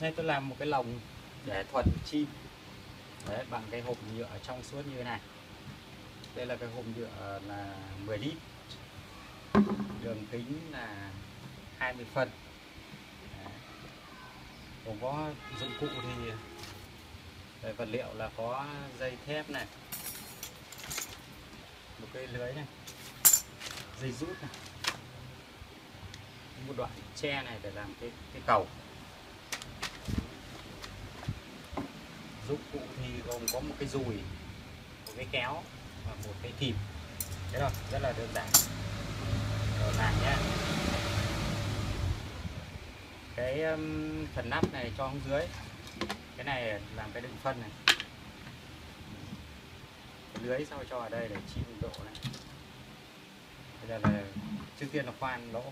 Đây tôi làm một cái lồng để thuần chim. Đấy, bằng cái hộp nhựa trong suốt như thế này. Đây là cái hộp nhựa là 10 lít. Đường kính là 20 phân Đấy. có dụng cụ thì Đấy, vật liệu là có dây thép này. Một cây lưới này. Dây rút này. Một đoạn tre này để làm cái cái cầu. Dụng cụ thì gồm có một cái dùi một cái kéo và một cái kìm. Thế rồi rất là đơn giản. Rồi làm nhé cái um, phần nắp này cho xuống dưới. Cái này làm cái đựng phân này. Cái lưới sau cho ở đây để chịu độ này. Bây giờ là trước tiên là khoan lỗ.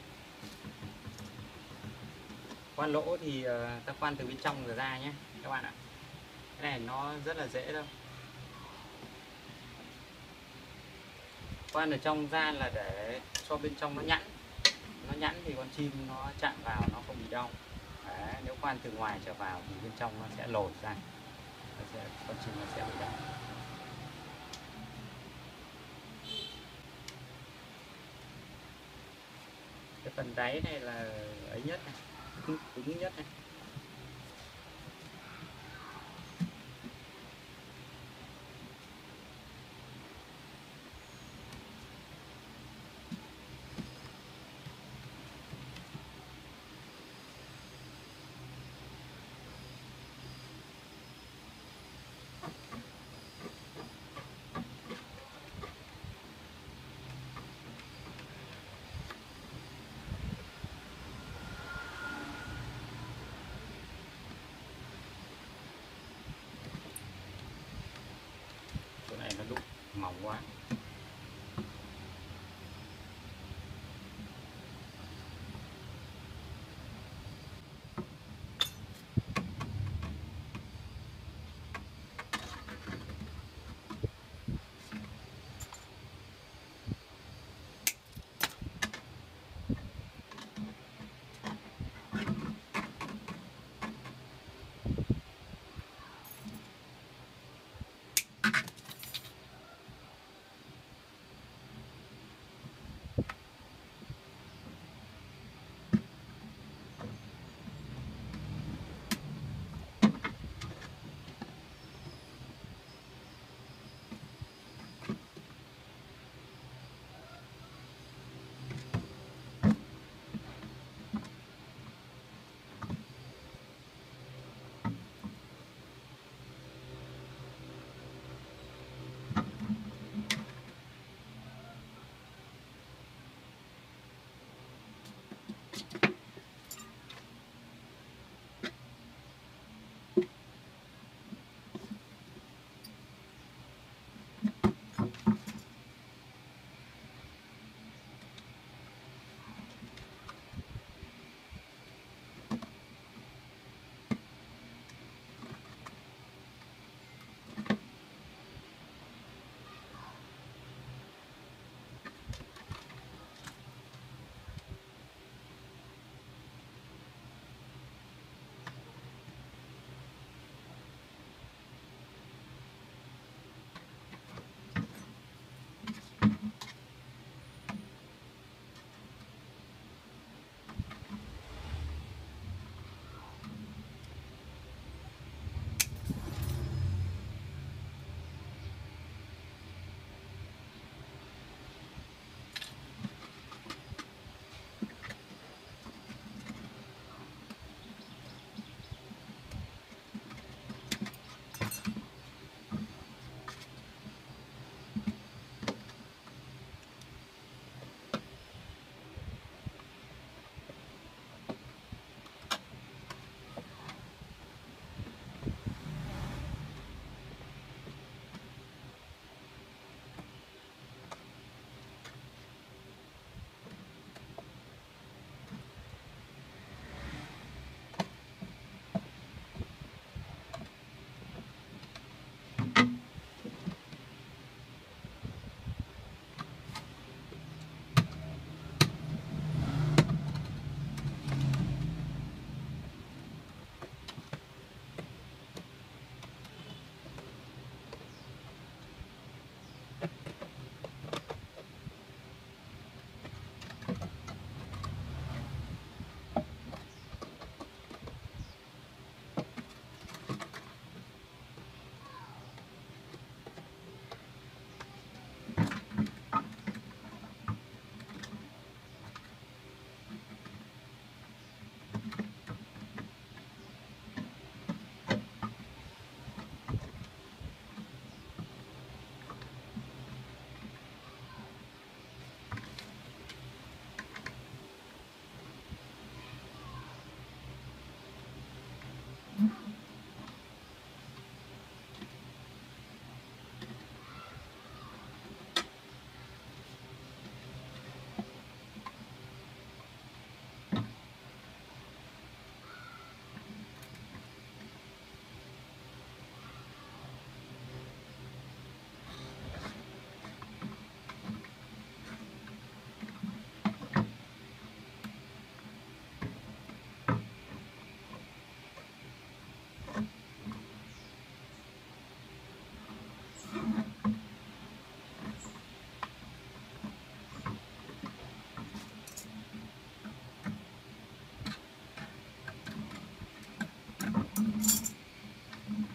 Khoan lỗ thì uh, ta khoan từ bên trong rồi ra nhé các bạn ạ cái này nó rất là dễ đâu. Quan ở trong da là để cho bên trong nó nhẵn. Nó nhẵn thì con chim nó chạm vào nó không bị đau. Đấy, nếu khoan từ ngoài trở vào thì bên trong nó sẽ lồi ra. Nó sẽ, con chim nó sẽ bị đau. Cái phần đáy này là ấy nhất này cứng, cứng nhất này. one.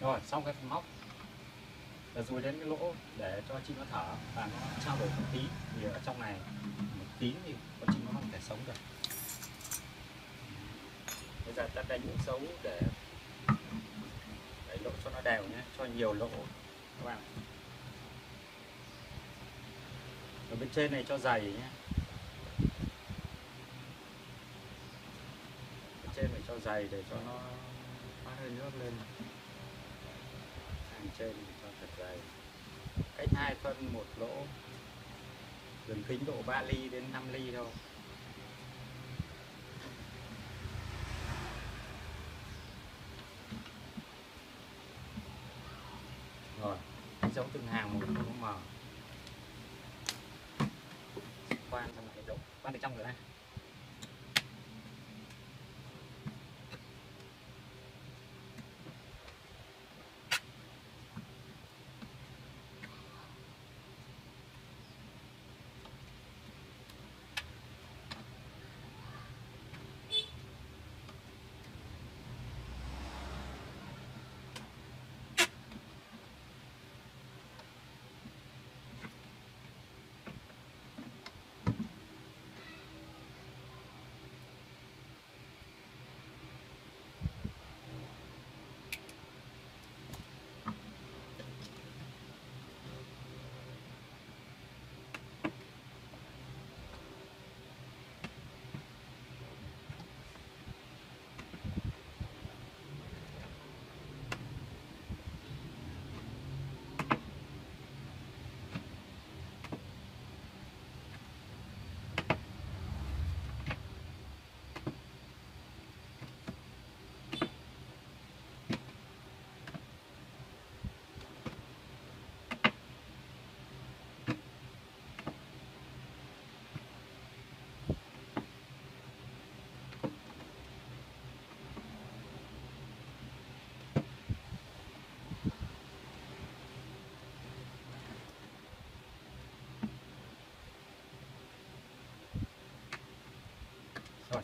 Rồi, xong cái phần móc. Là dùi đến cái lỗ để cho chim nó thở và nó trao đổi không khí vì ở trong này, một tí thì con chim nó không thể sống được. Bây giờ ta đánh những dấu để đẩy lỗ cho nó đều nhé, cho nhiều lỗ, các bạn. Ở bên trên này cho dày nhé. Bên trên phải cho dày để cho nó phát hơi nước lên trên cho thật dày. Cách hai phân một lỗ, đường kính độ 3 ly đến 5 ly thôi. Rồi, giống từng hàng một nó mở. Quan xong lại dấu quan từ trong rồi đây.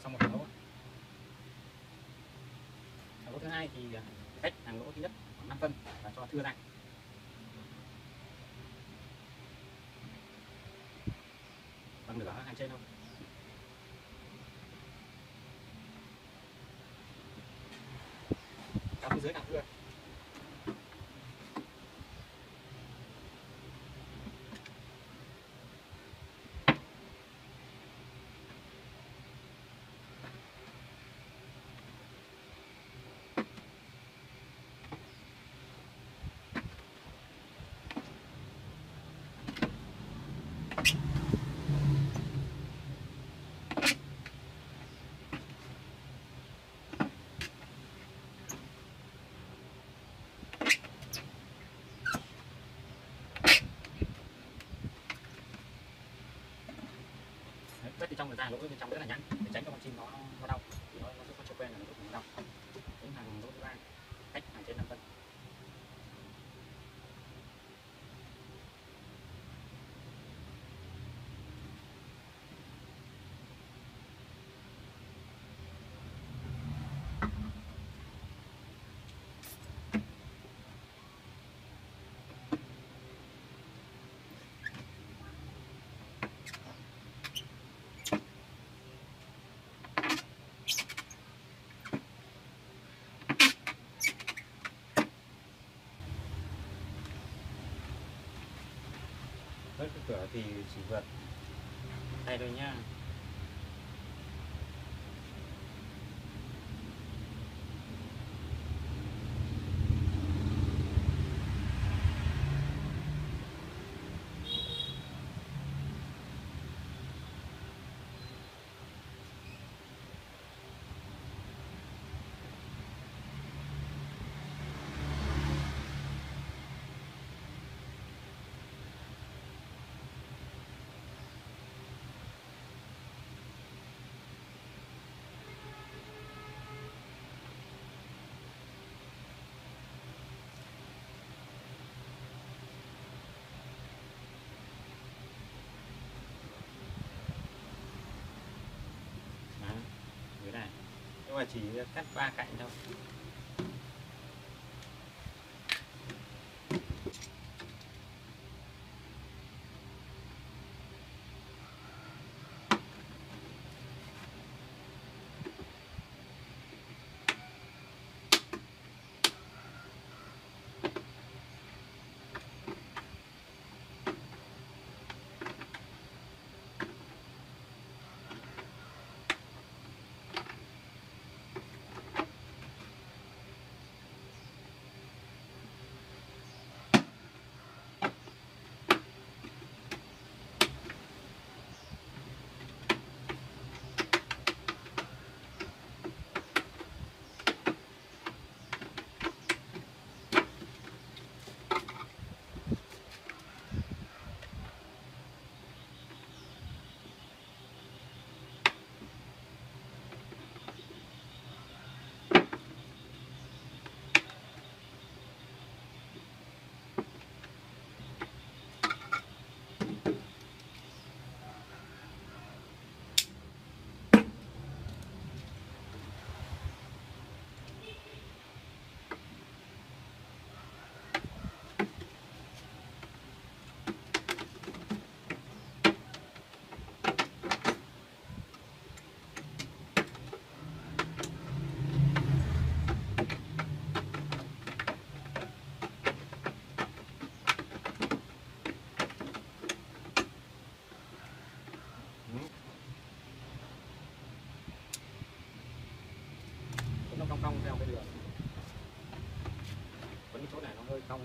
Xong một lỗ. Hàng lỗ thứ hai thì à, cách hàng lỗ thứ nhất khoảng 5 phân và cho thưa ra bằng nửa hàng trên không càng phía dưới càng thưa? Trong là ra lỗ bên trong rất là nhẵn để tránh cho con chim nó nó đau nó nó sẽ không chưa quen là nó cũng đau đến hàng lỗ thứ ba cách hàng trên 5 phân vết cái cửa thì chỉ vượt. Tay thôi nhá Đó, dưới mà chỉ cắt ba cạnh thôi. cong theo cái đường. Vẫn chỗ này nó hơi cong.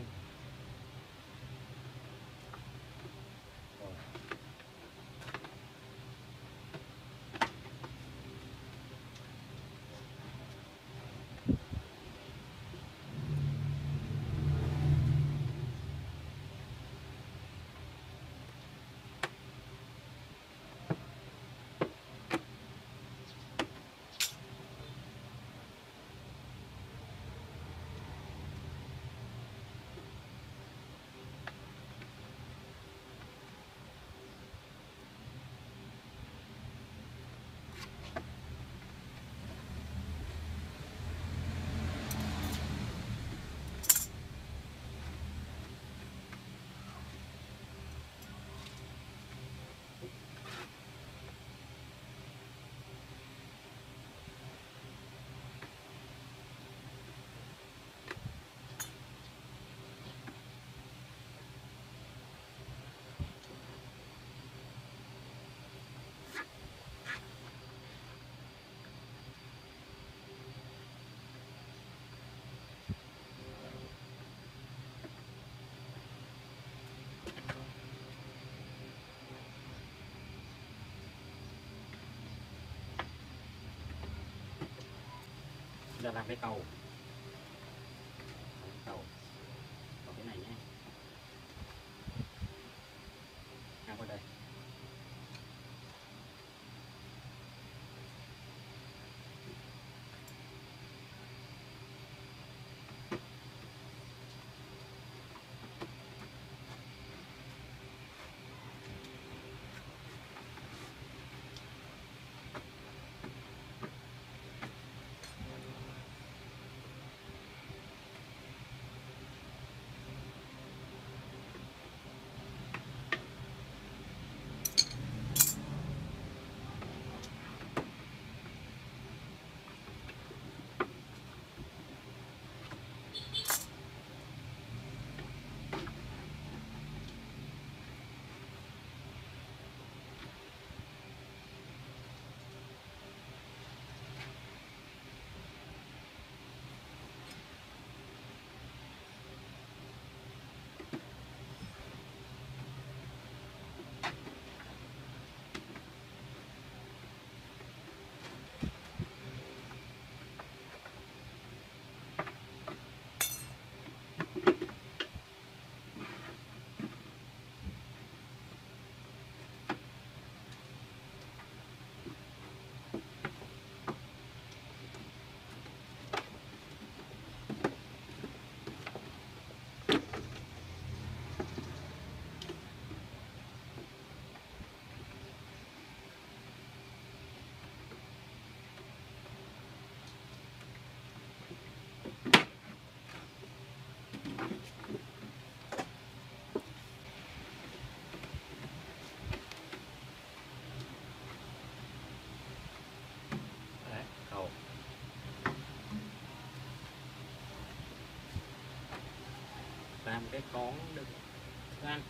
Giờ làm cái cầu Làm cái con đựng thức ăn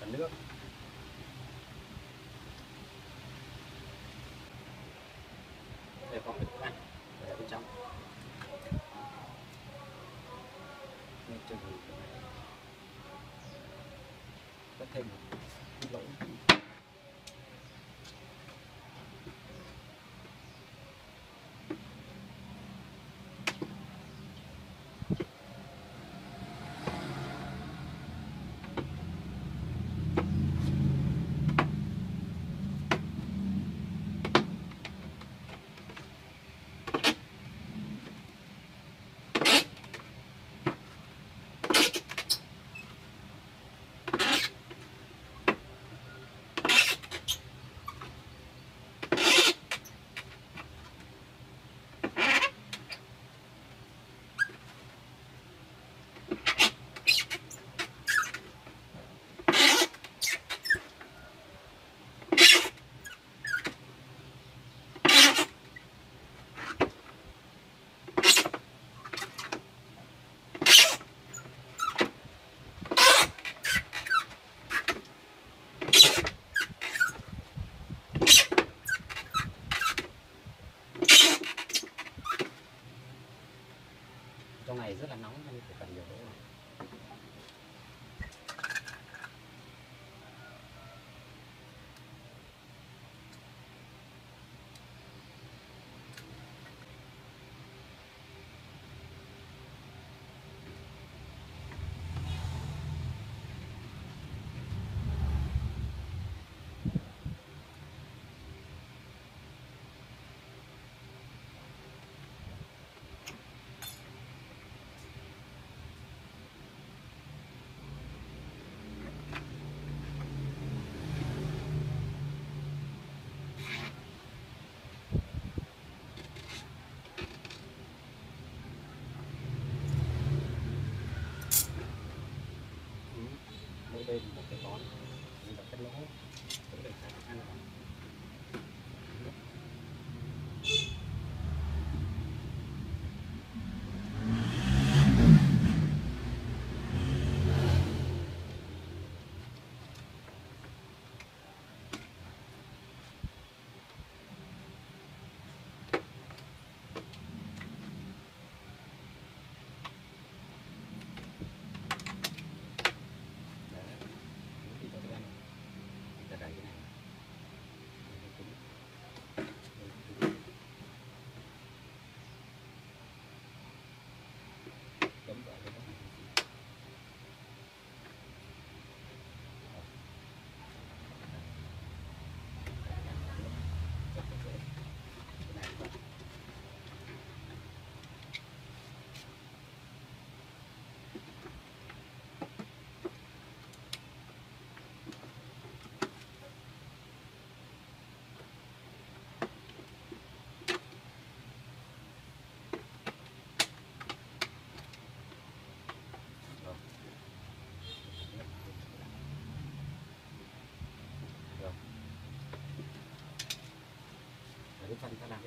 và nước. Này rất là nóng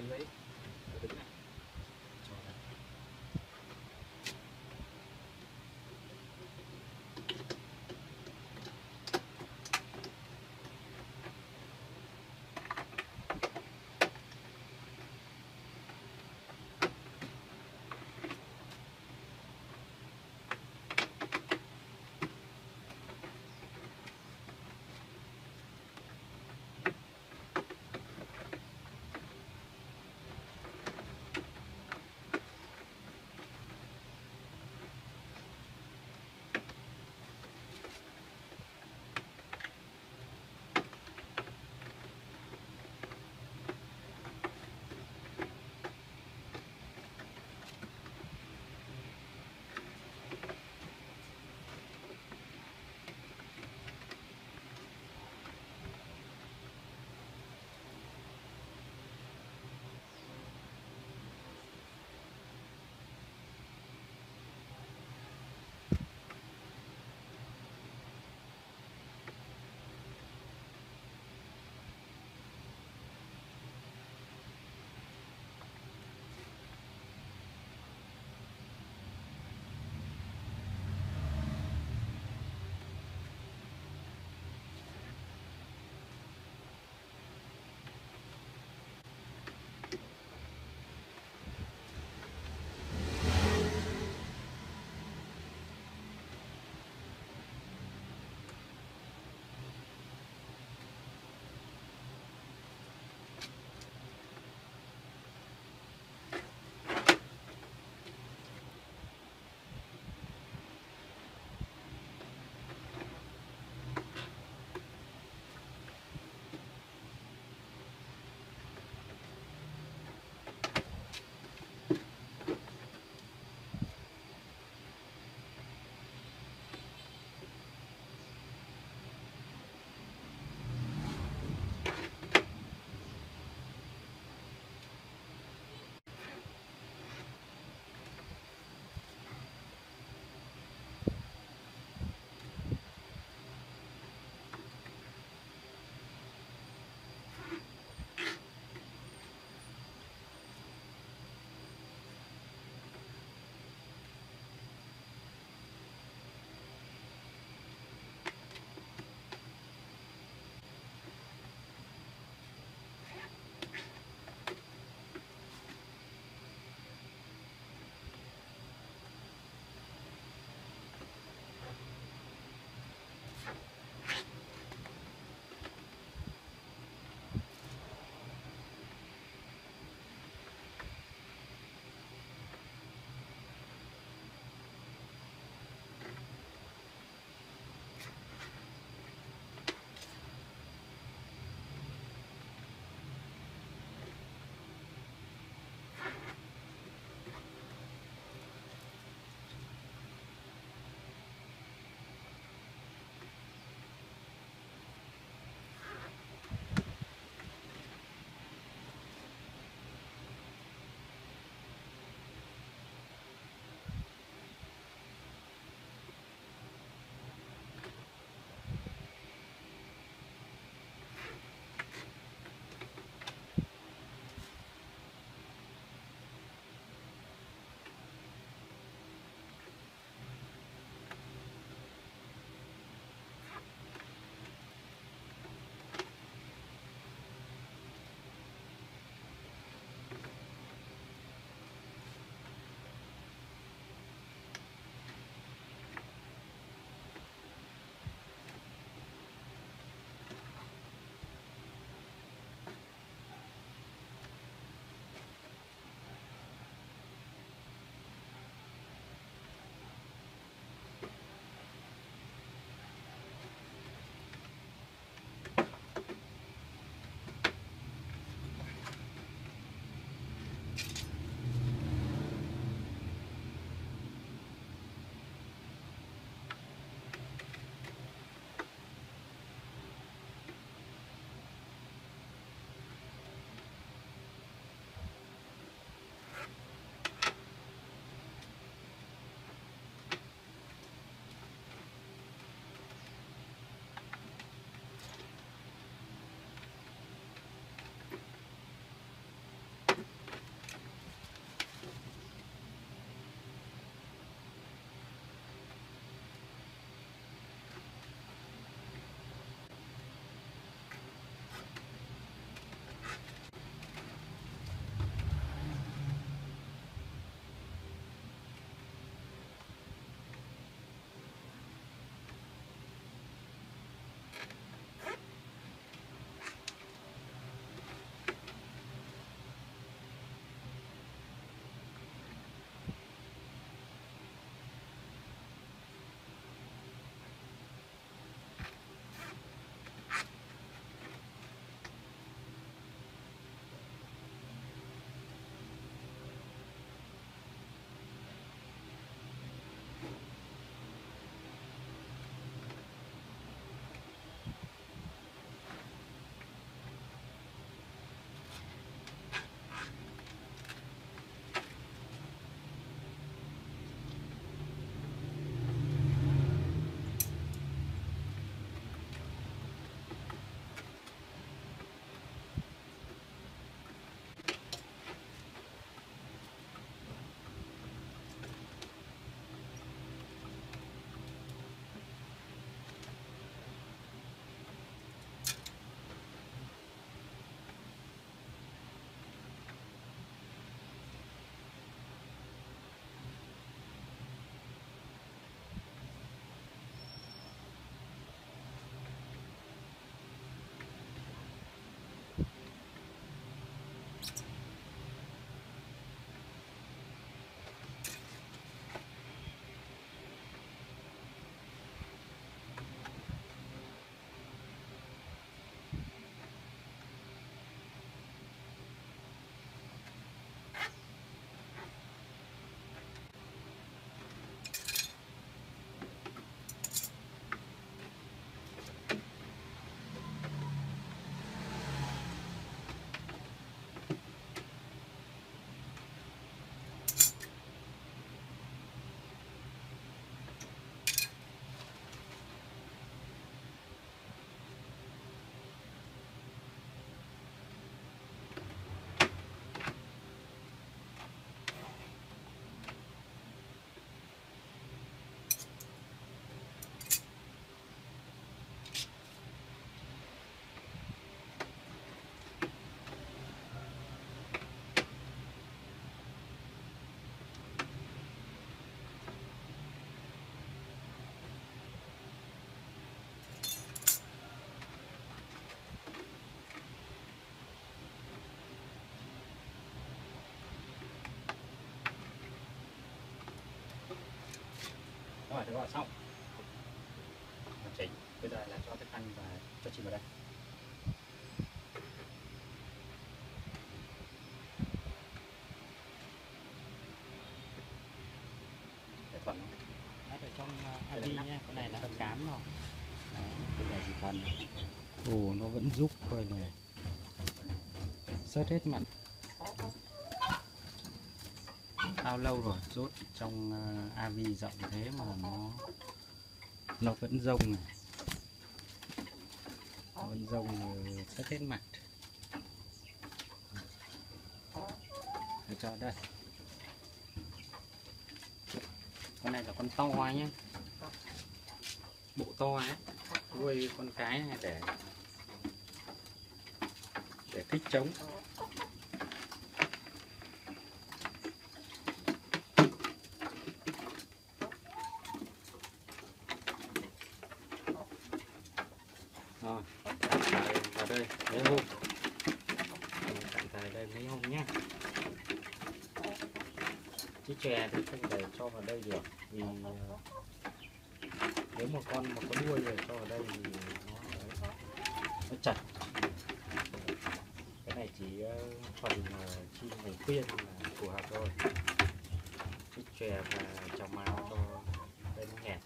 Good night. Rồi được rồi xong Làm chỉnh bây giờ là cho thức ăn và cho chim vào đây để thuần nó. Ở trong uh, Ali nha, con này là cám rồi. Đấy, cái này thì thuần Ồ, nó vẫn giúp coi này. Sớt hết mặt. Bao lâu rồi, rốt trong ờ, uh, AV rộng thế mà nó nó vẫn rông này. Nó vẫn rông ờ, rất hết mặt. Để cho đây. Con này là con to nhé. Bộ to ấy. Nuôi con cái này để để kích trống rồi cạn tài vào đây mấy hôm cạn tài đây mấy hôm nhé chứ chè thì không thể cho vào đây được vì ờ, nếu một con mà có đuôi rồi cho ở đây thì nó nó chặt. Cái này chỉ ờ, phần ờ, chim hành khuyên là phù hợp thôi. Chứ chè và chào mao cho đây nó hẹp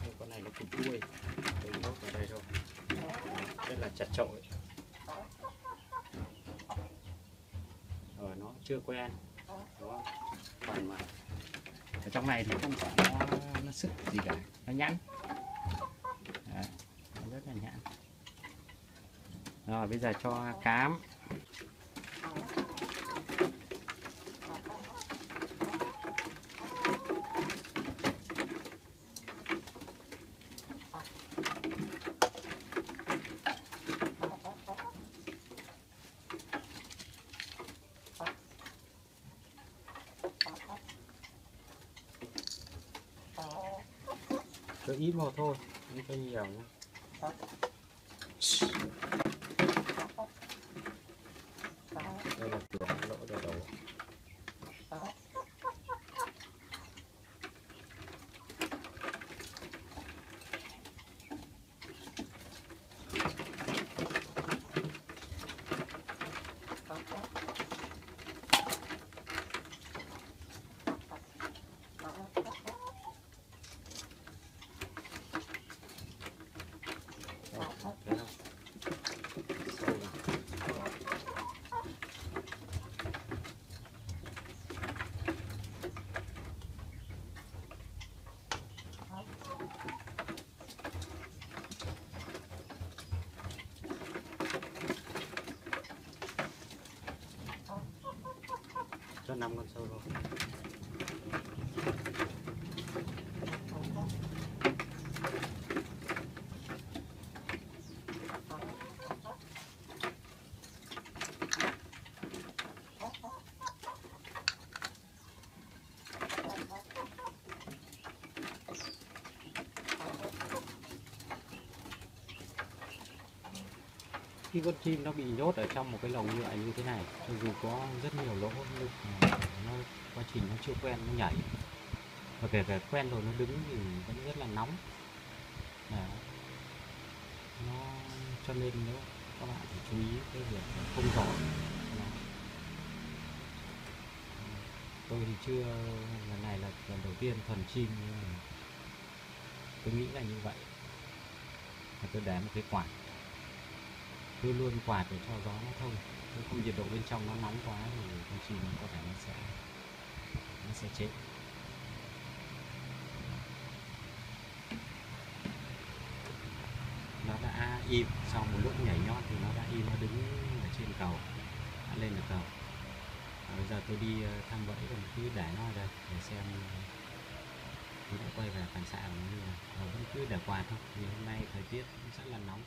Đây, con này nó cụt đuôi. Đây nốt ở đây thôi. Rất là chặt chội. Rồi nó chưa quen còn mà ở trong này thì không phải nó nó sức gì cả nó nhẵn. Đấy, nó rất là nhẵn. Rồi bây giờ cho cám một thôi không cho nhiều nhé năm con khi con chim nó bị nhốt ở trong một cái lồng nhựa như thế này cho dù có rất nhiều lỗ nhưng nó quá trình nó chưa quen nó nhảy. Và kể cả quen rồi nó đứng thì vẫn rất là nóng. Đó, nó cho nên nếu các bạn phải chú ý cái việc không rõ tôi thì chưa lần này là lần đầu tiên thuần chim nhưng mà tôi nghĩ là như vậy. Và tôi để một cái quả luôn luôn quạt để cho gió nó thông. Nếu không nhiệt độ bên trong nó nóng quá thì con chim nó có thể nó sẽ nó sẽ chết. Nó đã im sau một lúc nhảy nhót thì nó đã im nó đứng ở trên cầu đã lên được cầu. À, bây giờ tôi đi ờ, thăm bẫy còn cứ để nó ở đây để xem nó đã quay về phản xạ của nó như nào. Vẫn cứ để quạt thôi vì hôm nay thời tiết cũng rất là nóng.